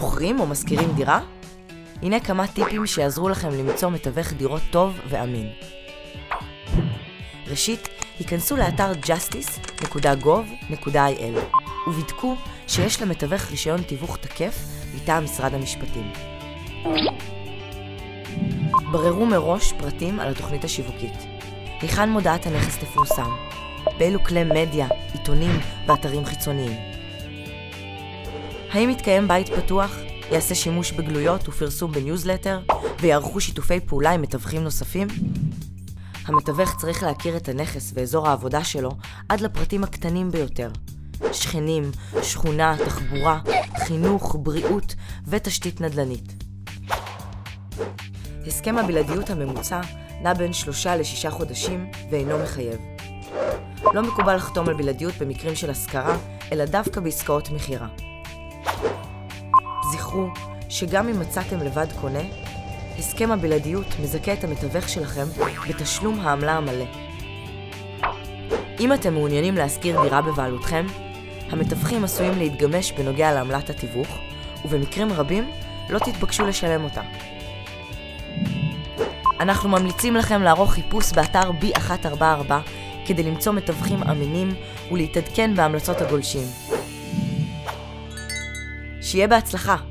מוכרים או משכירים דירה? הנה כמה טיפים שיעזרו לכם למצוא מתווך דירות טוב ואמין. ראשית, היכנסו לאתר justice.gov.il ובדקו שיש למתווך רישיון תיווך תקף מטעם משרד המשפטים. בררו מראש פרטים על התוכנית השיווקית. היכן מודעת הנכס תפורסם? באילו כלי מדיה, עיתונים ואתרים חיצוניים? האם יתקיים בית פתוח? יעשה שימוש בגלויות ופרסום בניוזלטר? ויערכו שיתופי פעולה עם מתווכים נוספים? המתווך צריך להכיר את הנכס ואזור העבודה שלו עד לפרטים הקטנים ביותר. שכנים, שכונה, תחבורה, חינוך, בריאות ותשתית נדל"נית. הסכם הבלעדיות הממוצע נע בין שלושה לשישה חודשים ואינו מחייב. לא מקובל לחתום על בלעדיות במקרים של השכרה, אלא דווקא בעסקאות מכירה. זכרו שגם אם מצאתם לבד קונה, הסכם הבלעדיות מזכה את המתווך שלכם בתשלום העמלה המלא. אם אתם מעוניינים להשכיר דירה בבעלותכם, המתווכים עשויים להתגמש בנוגע לעמלת התיווך, ובמקרים רבים לא תתבקשו לשלם אותה. אנחנו ממליצים לכם לערוך חיפוש באתר B144 כדי למצוא מתווכים אמינים ולהתעדכן בהמלצות הגולשים. שיהיה בהצלחה!